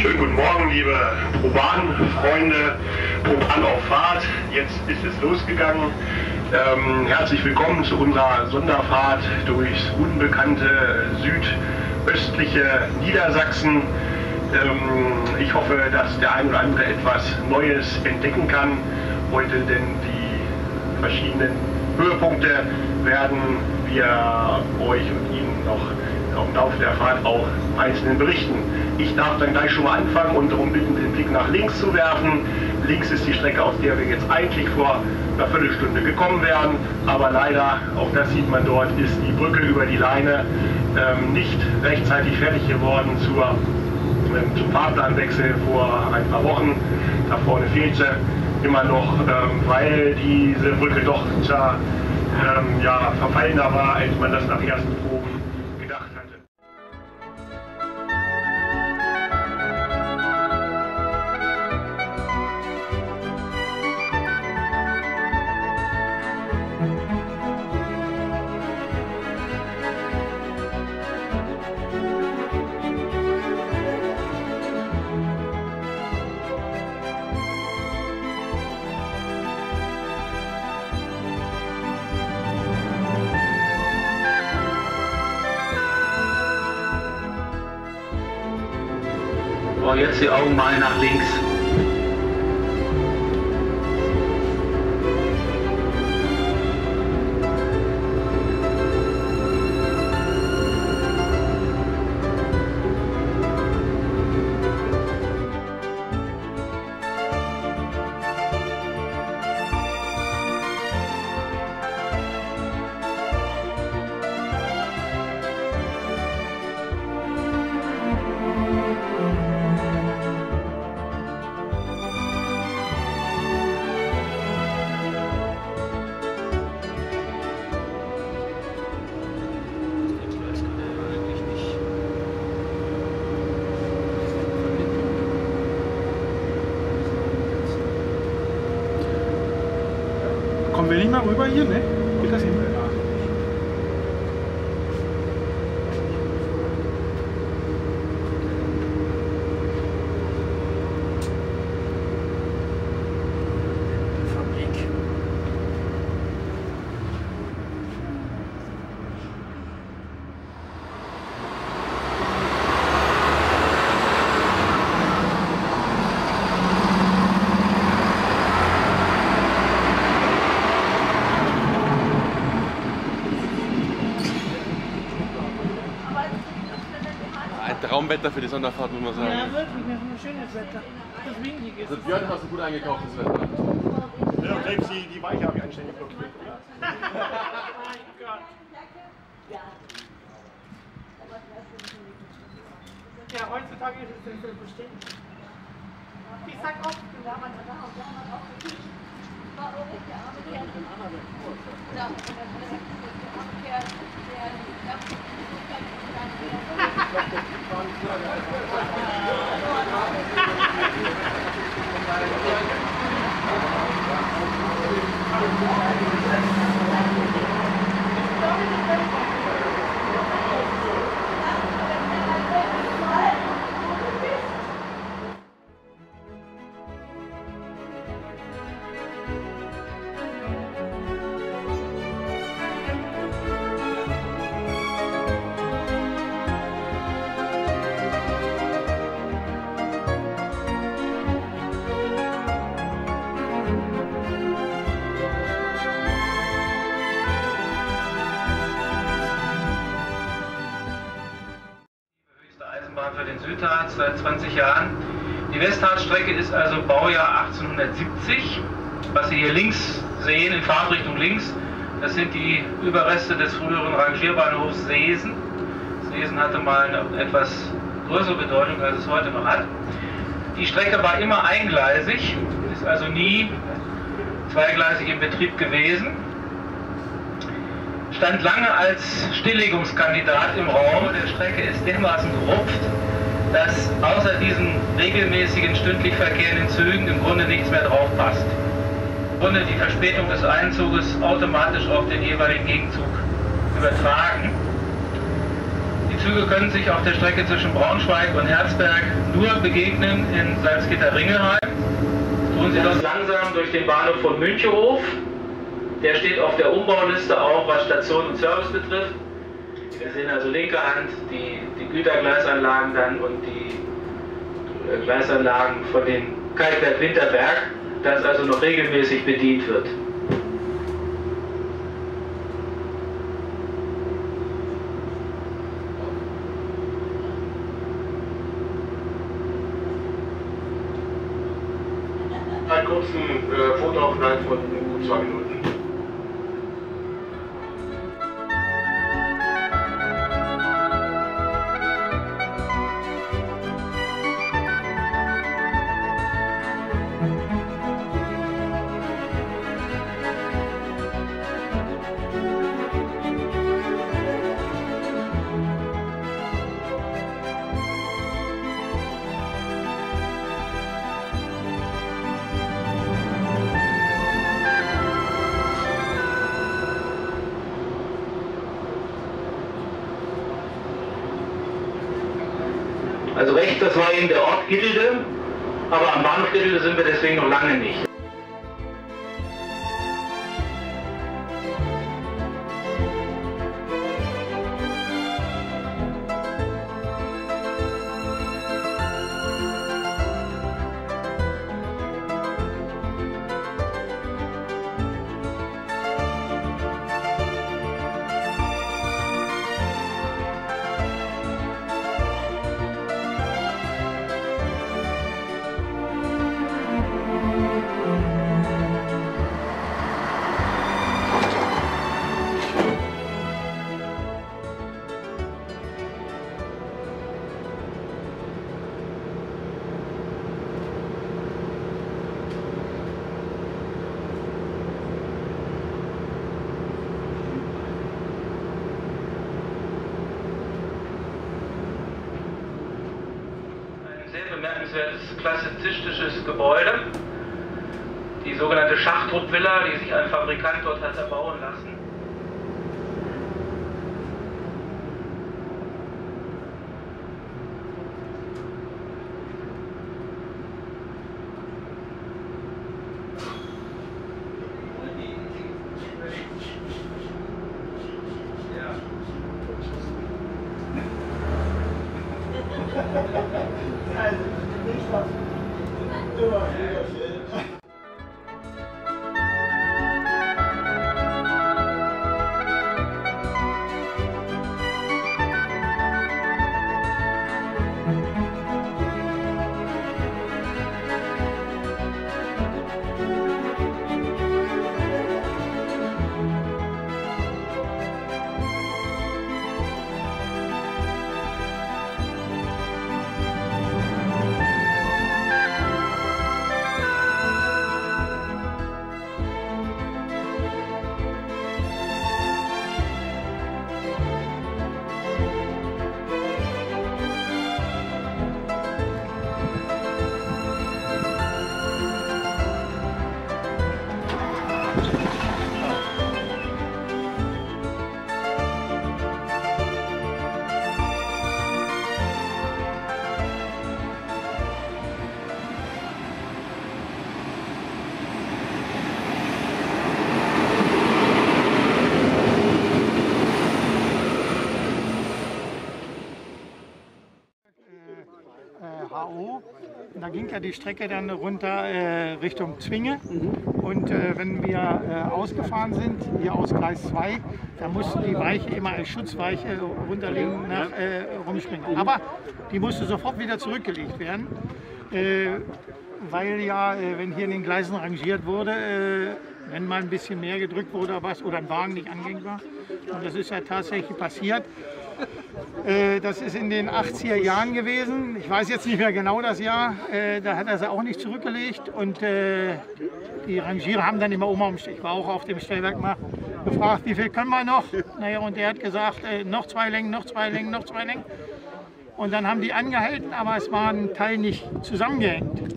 Schönen guten Morgen, liebe Proban-Freunde, Proban auf Fahrt. Jetzt ist es losgegangen. Ähm, herzlich willkommen zu unserer Sonderfahrt durchs unbekannte südöstliche Niedersachsen. Ähm, ich hoffe, dass der ein oder andere etwas Neues entdecken kann heute, denn die verschiedenen Höhepunkte werden wir euch und Ihnen noch im Laufe der Fahrt auch einzelnen berichten. Ich darf dann gleich schon mal anfangen und darum bitten, den Blick nach links zu werfen. Links ist die Strecke, auf der wir jetzt eigentlich vor einer Viertelstunde gekommen wären, aber leider, auch das sieht man dort, ist die Brücke über die Leine ähm, nicht rechtzeitig fertig geworden zur, ähm, zum Fahrplanwechsel vor ein paar Wochen. Da vorne fehlte immer noch, ähm, weil diese Brücke doch zwar ähm, ja, verfallener war, als man das nach ersten Proben die Augen nach links. Kommen wir nicht mal rüber hier, ne? Geht das hin? Ein Traumwetter für die Sonderfahrt, muss man sagen. Ja, wirklich, wir haben ein schönes Wetter. Das windig ist. Also Björn, hast du gut eingekauftes Wetter. Ja, selbst die, die Weiche habe ich anständig blockiert. Mein Gott. Ja, heutzutage ist es denn selbstverständlich. Ich sag oft, höchste Good, good, good. Südharz seit 20 Jahren. Die Westharzstrecke ist also Baujahr 1870. Was Sie hier links sehen, in Fahrtrichtung links, das sind die Überreste des früheren Rangierbahnhofs Seesen. Seesen hatte mal eine etwas größere Bedeutung, als es heute noch hat. Die Strecke war immer eingleisig, ist also nie zweigleisig im Betrieb gewesen stand lange als Stilllegungskandidat im Raum. Der Strecke ist dermaßen gerupft, dass außer diesen regelmäßigen stündlich verkehrenden Zügen im Grunde nichts mehr drauf passt. Im Grunde die Verspätung des Einzuges automatisch auf den jeweiligen Gegenzug übertragen. Die Züge können sich auf der Strecke zwischen Braunschweig und Herzberg nur begegnen in Salzgitter-Ringelheim. Tun Sie das langsam durch den Bahnhof von Münchehof. Der steht auf der Umbauliste auch, was Station und Service betrifft. Wir sehen also linke Hand die Gütergleisanlagen dann und die äh, Gleisanlagen von den Kalkwerk Winterberg, das also noch regelmäßig bedient wird. Einen kurzen äh, Fotoaufnahme von gut zwei Minuten. Rechts, das war eben der Ort Gittelde, aber am Bahnhof Gittelde sind wir deswegen noch lange nicht. Klassizistisches Gebäude. Die sogenannte Schachtrupvilla, die sich ein Fabrikant dort hat erbauen lassen. Äh, HO. Und da ging ja die Strecke dann runter äh, Richtung Zwinge. Und äh, wenn wir äh, ausgefahren sind, hier aus Gleis 2, da musste die Weiche immer als Schutzweiche runterlegen nach äh, Rumspringen. Aber die musste sofort wieder zurückgelegt werden, äh, weil ja, äh, wenn hier in den Gleisen rangiert wurde, wenn mal ein bisschen mehr gedrückt wurde oder was oder ein Wagen nicht angängbar. Und das ist ja tatsächlich passiert. Äh, Das ist in den 80er Jahren gewesen. Ich weiß jetzt nicht mehr genau das Jahr. Äh, Da hat er sie auch nicht zurückgelegt. Und äh, die Rangierer haben dann immer um. Ich war auch auf dem Stellwerk mal gefragt, wie viel können wir noch? Naja, und er hat gesagt, noch zwei Längen, noch zwei Längen, noch zwei Längen. Und dann haben die angehalten, aber es war ein Teil nicht zusammengehängt.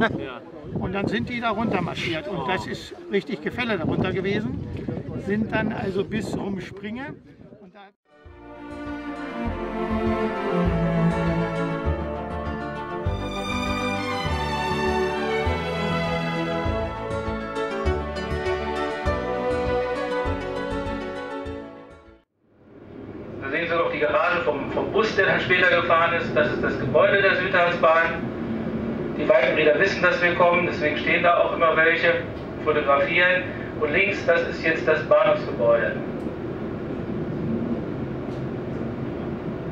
Und dann sind die da runter marschiert. Und das ist richtig Gefälle darunter gewesen. Sind dann also bis Rumspringe. Und Bus, der dann später gefahren ist, das ist das Gebäude der Südtalsbahn. Die Walkenrieder wissen, dass wir kommen, deswegen stehen da auch immer welche, fotografieren. Und links, das ist jetzt das Bahnhofsgebäude.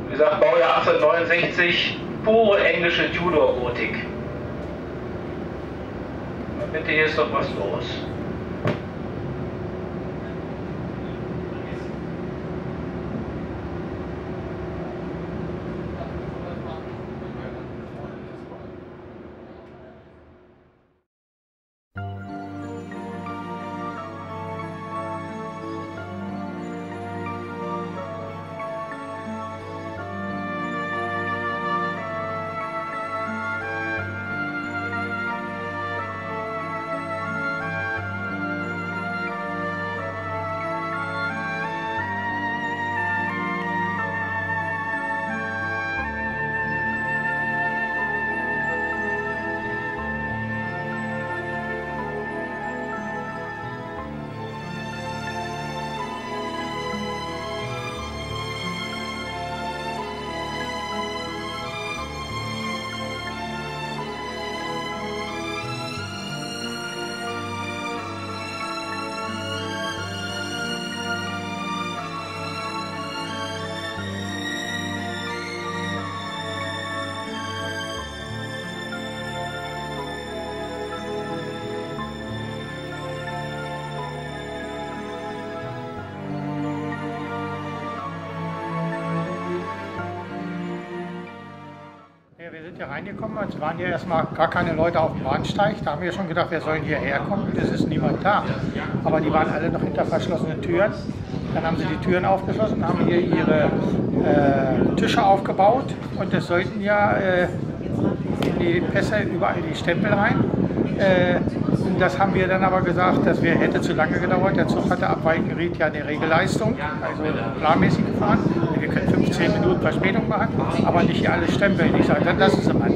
Wie gesagt, Baujahr 1869, pure englische Tudor-Gotik. Bitte, hier ist doch was los. Sind hier reingekommen, es waren ja erstmal gar keine Leute auf dem Bahnsteig. Da haben wir schon gedacht, wer soll hierher kommen? Es ist niemand da. Aber die waren alle noch hinter verschlossenen Türen. Dann haben sie die Türen aufgeschlossen, haben hier ihre äh, Tische aufgebaut und es sollten ja äh, in die Pässe überall die Stempel rein. Äh, das haben wir dann aber gesagt, das wär, hätte zu lange gedauert. Der Zug hatte ab Walkenried ja eine Regelleistung, also planmäßig gefahren. Wir können 15 Minuten Verspätung machen, aber nicht hier alle stempeln. Ich sage, dann lassen Sie mal.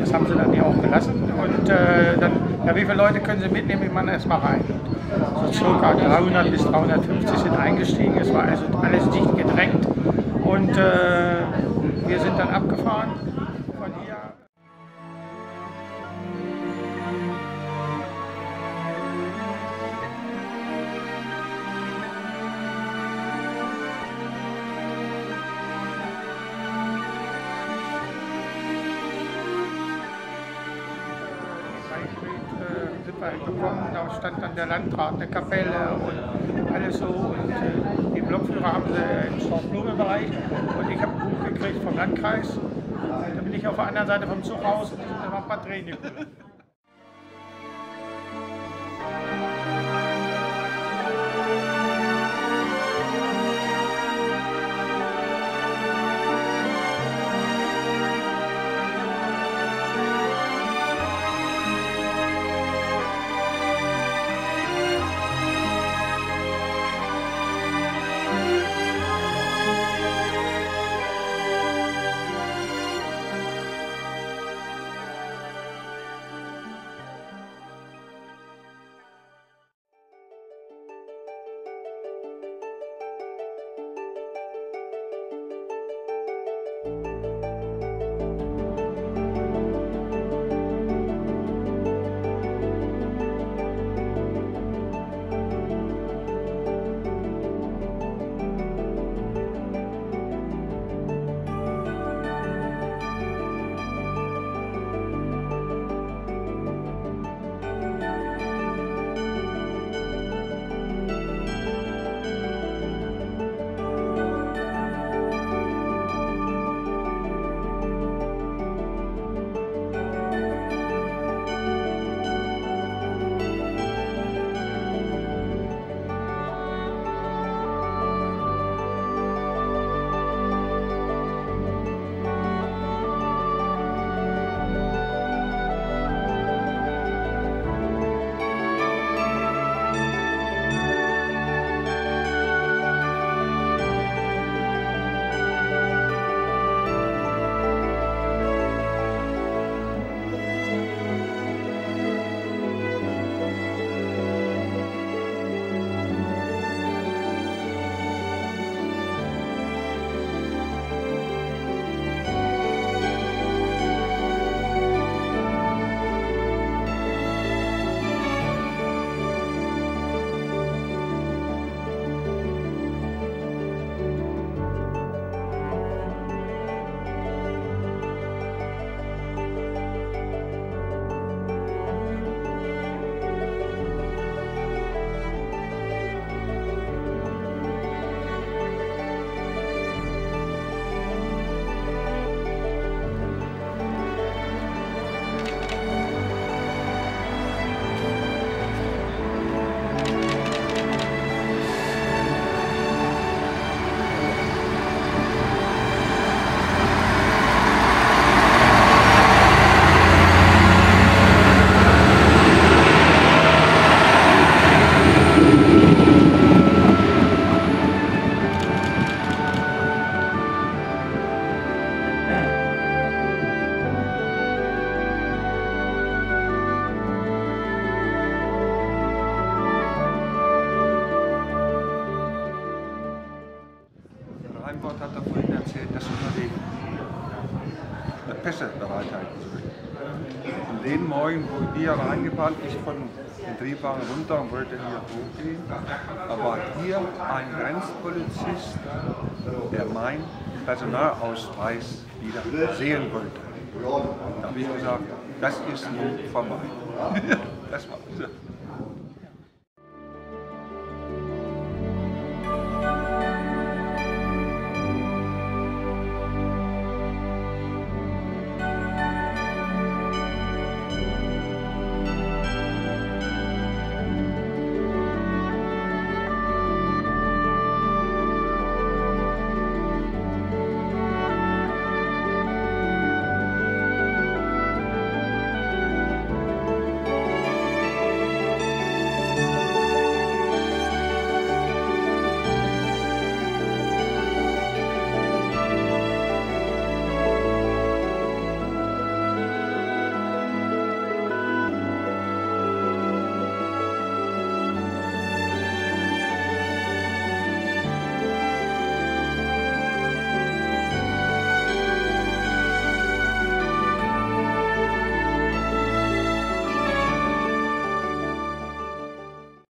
Das haben sie dann hier auch gelassen. Und äh, dann, ja, wie viele Leute können Sie mitnehmen? Ich meine, erst mal rein. So circa 300 bis 350 sind eingestiegen. Es war also alles dicht gedrängt. Und äh, wir sind dann abgefahren stand dann der Landrat, eine Kapelle und alles so. Und äh, die Blockführer haben sie in Storfblume bereicht und ich habe ein Buch gekriegt vom Landkreis. Da bin ich auf der anderen Seite vom Zug raus und da waren ein Den Triebwagen runter und wollte hier hochgehen, da war hier ein Grenzpolizist, der mein Personalausweis wieder sehen wollte. Da habe ich gesagt, das ist nun vorbei. Das war's.